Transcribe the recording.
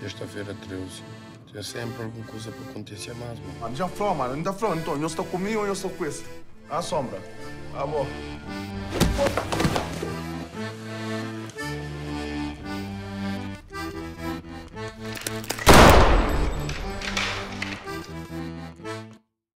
Sexta-feira 13. Tem sempre alguma coisa para acontecer mais, mano. Mano, já falou, mano. Não falou, então. Eu estou comigo ou eu estou com esse? A sombra. tá bom.